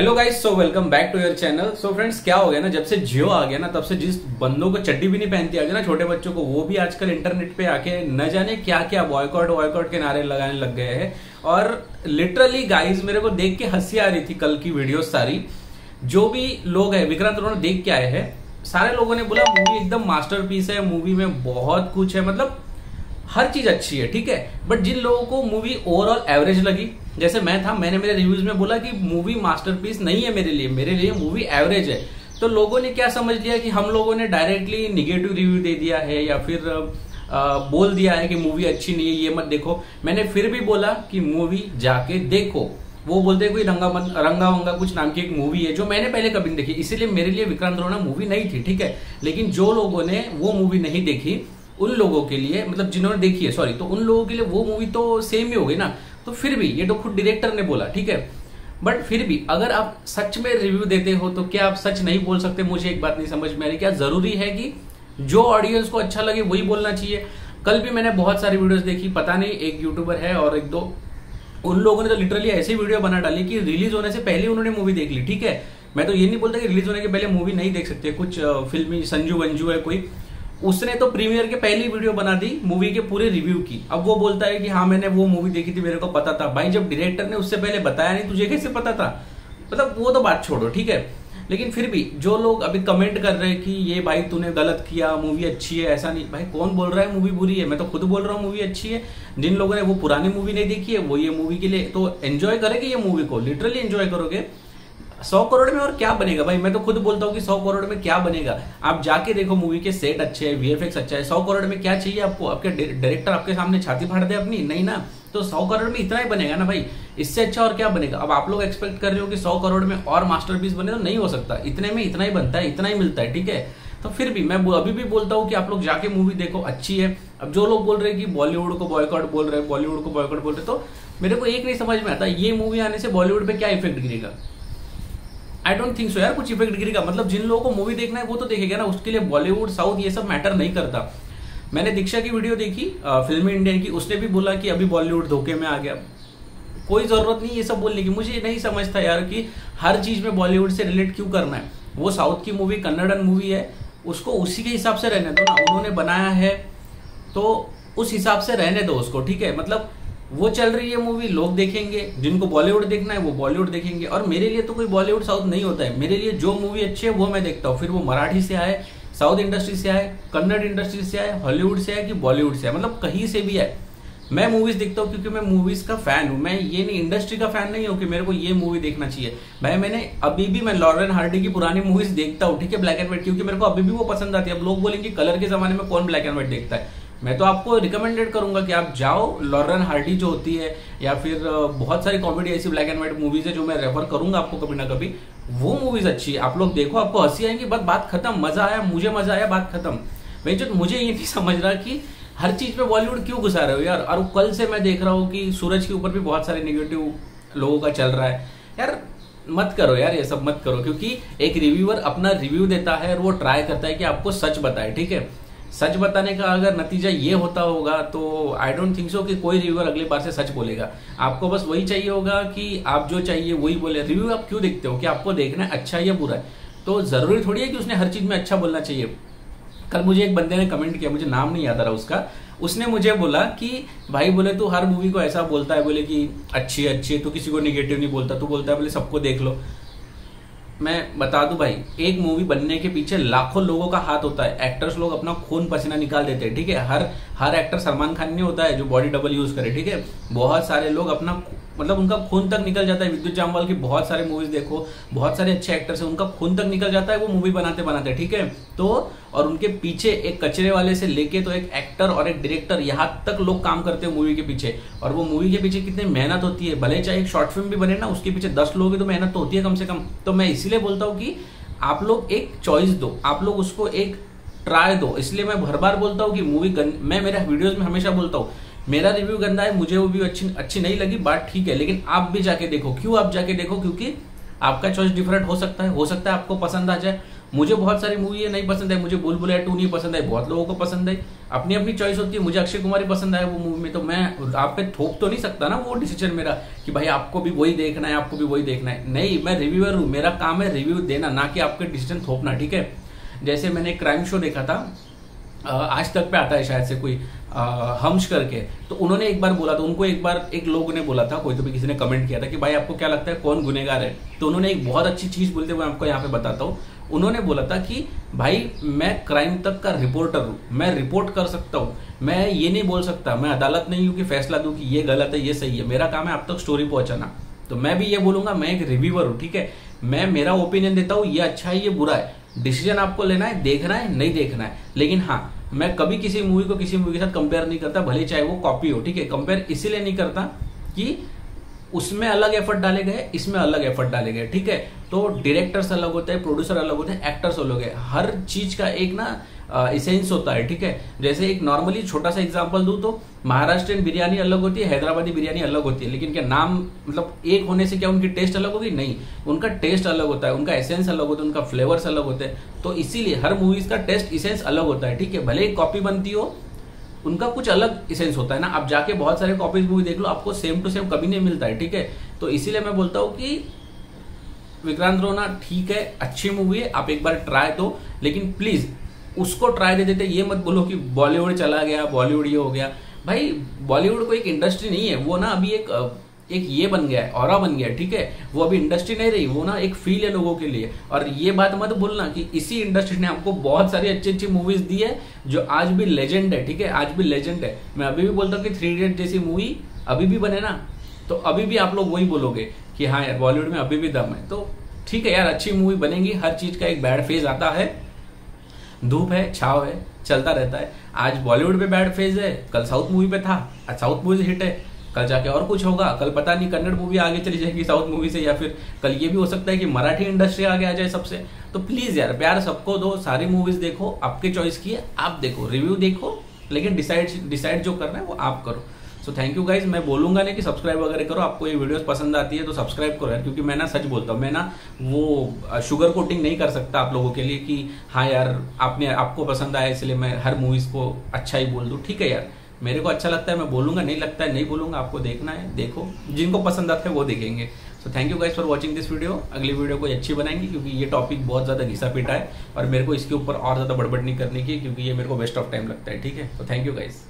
Hello guys so welcome back to your channel so friends क्या हो गया ना, जब से जियो आ गया ना, तब से जिस बंदों को चड्डी भी नहीं पहनती आ गया ना छोटे बच्चों को, वो भी आजकल इंटरनेट पे आके न जाने क्या क्या बॉयकॉट वॉयकॉट के नारे लगाने लग गए हैं। और लिटरली गाइस मेरे को देख के हँसी आ रही थी कल की वीडियो सारी। जो भी लोग है, विक्रांत उन्होंने देख के आए हैं। सारे लोगों ने बोला मूवी एकदम मास्टर है मूवी में बहुत कुछ है। मतलब हर चीज़ अच्छी है, ठीक है? बट जिन लोगों को मूवी ओवरऑल एवरेज लगी जैसे मैं था मैंने मेरे रिव्यूज़ में बोला कि मूवी मास्टरपीस नहीं है मेरे लिए मेरे लिए मूवी एवरेज है। तो लोगों ने क्या समझ लिया कि हम लोगों ने डायरेक्टली निगेटिव रिव्यू दे दिया है या फिर आ, बोल दिया है कि मूवी अच्छी नहीं है ये मत देखो। मैंने फिर भी बोला कि मूवी जाके देखो। वो बोलते कोई रंगा मन, रंगा वंगा कुछ नाम की एक मूवी है जो मैंने पहले कभी नहीं देखी। इसीलिए मेरे लिए विक्रांत रोना मूवी नहीं थी ठीक है? लेकिन जो लोगों ने वो मूवी नहीं देखी उन लोगों के लिए मतलब जिन्होंने देखी है सॉरी तो उन लोगों के लिए वो मूवी तो सेम ही हो गई ना। तो फिर भी, ये तो खुद डायरेक्टर ने बोला, ठीक है? बट फिर भी, अगर आप सच में रिव्यू देते हो तो क्या आप सच नहीं बोल सकते? मुझे एक बात नहीं समझ में आ रही। क्या ज़रूरी है कि जो ऑडियंस को अच्छा लगे, वही बोलना चाहिए? कल भी मैंने बहुत सारी वीडियोस देखी, पता नहीं, एक यूट्यूबर है और एक दो, उन लोगों ने तो लिटरली ऐसी वीडियो बना डाली कि रिलीज़ होने से पहले उन्होंने मूवी देख ली, ठीक है? मैं तो ये नहीं बोलता कि रिलीज़ होने के पहले मूवी नहीं देख सकते। कुछ फिल्मी संजू वंजू है, कोई उसने तो प्रीमियर के पहली वीडियो बना दी मूवी के पूरे रिव्यू की। अब वो बोलता है कि हाँ मैंने वो मूवी देखी थी, मेरे को पता था। भाई, जब डायरेक्टर ने उससे पहले बताया नहीं, तुझे कैसे पता था? मतलब वो तो बात छोड़ो, ठीक है? लेकिन फिर भी, जो लोग अभी कमेंट कर रहे हैं कि ये भाई तूने गलत किया मूवी अच्छी है, ऐसा नहीं। भाई, कौन बोल रहा है मूवी बुरी है? मैं तो खुद बोल रहा हूँ मूवी अच्छी है। जिन लोगों ने वो पुरानी मूवी नहीं देखी है, वो ये मूवी के लिए तो एंजॉय करेंगे ये मूवी को। लिटरली एंजॉय करोगे। सौ करोड़ में और क्या बनेगा? भाई, मैं तो खुद बोलता हूँ कि सौ करोड़ में क्या बनेगा? आप जाके देखो मूवी के सेट अच्छे है वीएफएक्स अच्छा है। सौ करोड़ में क्या चाहिए आपको? आपके डायरेक्टर आपके सामने छाती फाड़ दे अपनी? नहीं ना। तो सौ करोड़ में इतना ही बनेगा ना भाई। इससे अच्छा और क्या बनेगा? अब आप लोग एक्सपेक्ट कर रहे हो कि सौ करोड़ में और मास्टरपीस बने तो नहीं हो सकता। इतने में इतना ही बनता है, इतना ही मिलता है, ठीक है? तो फिर भी मैं अभी भी बोलता हूँ कि आप लोग जाके मूवी देखो, अच्छी है। अब जो लोग बोल रहे हैं कि बॉलीवुड को बॉयकॉट बोल रहे हैं बॉलीवुड को बॉयकॉट बोल रहे तो मेरे को एक नहीं समझ में आता। ये मूवी आने से बॉलीवुड पे क्या इफ़ेक्ट गिरेगा? आई डोंट थिंक सो यार, कुछ इफ़ेक्ट गिरेगा मतलब जिन लोगों को मूवी देखना है, वो तो देखेगा ना, उसके लिए बॉलीवुड साउथ ये सब मैटर नहीं करता। मैंने दीक्षा की वीडियो देखी फिल्मी इंडियन की। उसने भी बोला कि अभी बॉलीवुड धोखे में आ गया। कोई ज़रूरत नहीं ये सब बोलने की। मुझे नहीं समझता यार कि हर चीज़ में बॉलीवुड से रिलेट क्यों करना है। वो साउथ की मूवी कन्नड़न मूवी है, उसको उसी के हिसाब से रहने दो ना। उन्होंने बनाया है तो उस हिसाब से रहने दो उसको, ठीक है? मतलब वो चल रही है मूवी लोग देखेंगे, जिनको बॉलीवुड देखना है, वो बॉलीवुड देखेंगे। और मेरे लिए तो कोई बॉलीवुड साउथ नहीं होता है। मेरे लिए जो मूवी अच्छी है, वो मैं देखता हूँ। फिर वो मराठी से आए साउथ इंडस्ट्री से आए कन्नड़ इंडस्ट्री से आए हॉलीवुड से आए कि बॉलीवुड से आए। मतलब कहीं से भी आए। मैं मूवीज़ देखता हूँ क्योंकि मैं मूवीज़ का फ़ैन हूँ। मैं ये नहीं इंडस्ट्री का फ़ैन नहीं हूँ कि मेरे को ये मूवी देखना चाहिए। भाई, मैंने अभी भी मैं लॉरेन हार्डी की पुरानी मूवीज़ देखता हूँ, ठीक है ब्लैक एंड व्हाइट क्योंकि मेरे को अभी भी वो पसंद आती है। अब लोग बोलेंगे कलर के जमाने में कौन ब्लैक एंड व्हाइट देखता है? मैं तो आपको रिकमेंडेड करूँगा कि आप जाओ लॉरन हार्डी जो होती है, या फिर बहुत सारी कॉमेडी ऐसी ब्लैक एंड व्हाइट मूवीज़ है जो मैं रेफर करूँगा आपको कभी ना कभी। वो मूवीज़ अच्छी है। आप लोग देखो, आपको हँसी आएँगी, बस बात खत्म, मज़ा आया, मुझे मज़ा आया, बात खत्म। भाई, जो मुझे ये नहीं समझ रहा कि हर चीज़ पे बॉलीवुड क्यों घुसा रहे हो यार? और कल से मैं देख रहा हूँ कि सूरज के ऊपर भी बहुत सारे निगेटिव लोगों का चल रहा है। यार, मत करो यार, ये सब मत करो, क्योंकि एक रिव्यूअर अपना रिव्यू देता है और वो ट्राई करता है कि आपको सच बताए, ठीक है? सच बताने का अगर नतीजा ये होता होगा तो आई डोंट थिंक सो कि कोई रिव्यूअर अगली बार से सच बोलेगा। आपको बस वही चाहिए होगा कि आप जो चाहिए वही बोले। रिव्यू आप क्यों देखते हो? कि आपको देखना है अच्छा है या बुरा है? तो ज़रूरी थोड़ी है कि उसने हर चीज़ में अच्छा बोलना चाहिए। कल मुझे एक बंदे ने कमेंट किया, मुझे नाम नहीं याद आ रहा उसका। उसने मुझे बोला कि, भाई बोले, तू हर मूवी को ऐसा बोलता है, बोले कि अच्छी अच्छी तो किसी को निगेटिव नहीं बोलता, तू बोलता है, बोले, सबको देख लो। मैं बता दूँ भाई, एक मूवी बनने के पीछे लाखों लोगों का हाथ होता है। एक्टर्स लोग अपना खून पसीना निकाल देते हैं, ठीक है? हर हर एक्टर सलमान खान नहीं होता है जो बॉडी डबल यूज़ करे, ठीक है? बहुत सारे लोग अपना मतलब उनका खून तक निकल जाता है। विद्युत जामवाल की बहुत सारे मूवीज़ देखो, बहुत सारे अच्छे एक्टर्स हैं, उनका खून तक निकल जाता है, वो मूवी बनाते बनाते, ठीक है? तो और उनके पीछे एक कचरे वाले से लेके तो एक एक्टर और एक डायरेक्टर यहाँ तक लोग काम करते हैं मूवी के पीछे। और वो मूवी के पीछे कितनी मेहनत होती है। भले चाहे एक शॉर्ट फ़िल्म भी बने ना, उसके पीछे दस लोग तो मेहनत तो होती है कम से कम। तो मैं इसीलिए बोलता हूँ कि आप लोग एक चॉइस दो। आप लोग उसको एक ट्राई दो। इसलिए मैं हर बार बोलता हूँ कि मूवी मैं मेरे वीडियोज़ में हमेशा बोलता हूँ, मेरा रिव्यू गंदा है, मुझे वो भी अच्छी अच्छी नहीं लगी बात ठीक है, लेकिन आप भी जाके देखो। क्यों आप जाके देखो? क्योंकि आपका चॉइस डिफरेंट हो सकता है, हो सकता है आपको पसंद आ जाए। मुझे बहुत सारी मूवी नहीं पसंद है, मुझे बुल बुल टू नहीं पसंद है, बहुत लोगों को पसंद है। अपनी अपनी चॉइस होती है, मुझे अक्षय कुमार ही पसंद आया वो मूवी में तो मैं आप पे थोप तो नहीं सकता ना वो डिसीज़न मेरा कि भाई आपको भी वही देखना है, आपको भी वही देखना है। नहीं, मैं रिव्यूअर हूँ, मेरा काम है रिव्यू देना, ना कि आपके डिसीज़न थोपना, ठीक है? जैसे मैंने क्राइम शो देखा था आज तक पे आता है शायद से कोई हम्स करके। तो उन्होंने एक बार बोला था, उनको एक बार एक लोग ने बोला था, कोई तो भी किसी ने कमेंट किया था कि भाई आपको क्या लगता है कौन गुनेगार है? तो उन्होंने एक बहुत अच्छी चीज़ बोलते हुए आपको यहाँ पे बताता हूँ। उन्होंने बोला था कि भाई, मैं क्राइम तक का रिपोर्टर हूँ, मैं रिपोर्ट कर सकता हूँ, मैं ये नहीं बोल सकता, मैं अदालत नहीं हूँ कि फैसला दूँ कि ये गलत है, ये सही है, मेरा काम है आप तक स्टोरी पहुंचाना। तो मैं भी ये बोलूँगा, मैं एक रिव्यूअर हूँ, ठीक है? मैं, मेरा ओपिनियन देता हूँ, ये अच्छा है, ये बुरा है। डिसीज़न आपको लेना है, देखना है, नहीं देखना है। लेकिन हाँ मैं कभी किसी मूवी को किसी मूवी के साथ कंपेयर नहीं करता, भले चाहे वो कॉपी हो, ठीक है? कंपेयर इसीलिए नहीं करता कि उसमें अलग एफर्ट डाले गए, इसमें अलग एफर्ट डाले गए, ठीक है? तो डायरेक्टर्स अलग होते हैं प्रोड्यूसर अलग होते हैं एक्टर्स अलग है। हर चीज़ का एक ना इसेंस होता है, ठीक है? जैसे एक नॉर्मली छोटा सा एग्ज़ाम्पल दूँ तो महाराष्ट्रियन बिरयानी अलग होती है, हैदराबादी बिरयानी अलग होती है, लेकिन क्या नाम मतलब एक होने से क्या उनकी टेस्ट अलग होगी? नहीं। उनका टेस्ट अलग होता है, उनका एसेंस अलग होता है, उनका फ्लेवर्स अलग होते हैं। तो इसीलिए हर मूवीज़ का टेस्ट इसेंस अलग होता है, ठीक है? भले एक कॉपी बनती हो, उनका कुछ अलग इसेंस होता है ना? आप जाके बहुत सारे कॉपीज मूवी देख लो, आपको सेम टू सेम कभी नहीं मिलता है, ठीक है? तो इसीलिए मैं बोलता हूँ कि विक्रांत रोना ठीक है, अच्छी मूवी है, आप एक बार ट्राई दो, लेकिन प्लीज़ उसको ट्राई दे देते, ये मत बोलो कि बॉलीवुड चला गया बॉलीवुड ये हो गया। भाई बॉलीवुड को एक इंडस्ट्री नहीं है। वो ना अभी एक एक ये बन गया है और बन गया है, ठीक है? वो अभी इंडस्ट्री नहीं रही, वो ना एक फील है लोगों के लिए। और ये बात मत भूलना कि इसी इंडस्ट्री ने आपको बहुत सारी अच्छी अच्छी मूवीज़ दी है, जो आज भी लेजेंड है, ठीक है? आज भी लेजेंड है। मैं अभी भी बोलता हूँ कि थ्री इडियट जैसी मूवी अभी भी बने ना तो अभी भी आप लोग वही बोलोगे कि हाँ यार बॉलीवुड में अभी भी दम है। तो ठीक है यार, अच्छी मूवी बनेगी, हर चीज़ का एक बैड फ़ेज़ आता है। धूप है, छाव है, चलता रहता है। आज बॉलीवुड पे बैड फ़ेज़ है, कल साउथ मूवी पे था। आज साउथ मूवी हिट है। कल जाके और कुछ होगा। कल पता नहीं कन्नड़ मूवी आगे चली जाएगी साउथ मूवी से या फिर कल ये भी हो सकता है कि मराठी इंडस्ट्री आगे आ जाए सबसे। तो प्लीज़ यार, प्यार सबको दो, सारी मूवीज़ देखो, आपके चॉइस की है, आप देखो रिव्यू देखो, लेकिन डिसाइड डिसाइड जो करना है वो आप करो। सो थैंक यू गाइज़ मैं बोलूँगा नहीं कि सब्सक्राइब वगैरह करो। आपको ये वीडियोस पसंद आती है तो सब्सक्राइब करो यार, क्योंकि मैं ना सच बोलता हूँ, मैं ना वो शुगर कोटिंग नहीं कर सकता आप लोगों के लिए कि हाँ यार, आपने, आपको पसंद आया, इसलिए मैं हर मूवीज़ को अच्छा ही बोल दूँ। ठीक है यार, मेरे को अच्छा लगता है, मैं बोलूँगा, नहीं लगता है, नहीं बोलूँगा, आपको देखना है, देखो। जिनको पसंद आता है, वो देखेंगे। So thank you guys for watching this video अगली वीडियो को अच्छी बनाएँगे, क्योंकि ये टॉपिक बहुत ज़्यादा घिसा पीटा है और मेरे को इसके ऊपर और ज़्यादा बड़बड़ नहीं करनी की, क्योंकि ये मेरे को वेस्ट ऑफ़ टाइम लगता है। ठीक है? तो थैंक यू गाइज़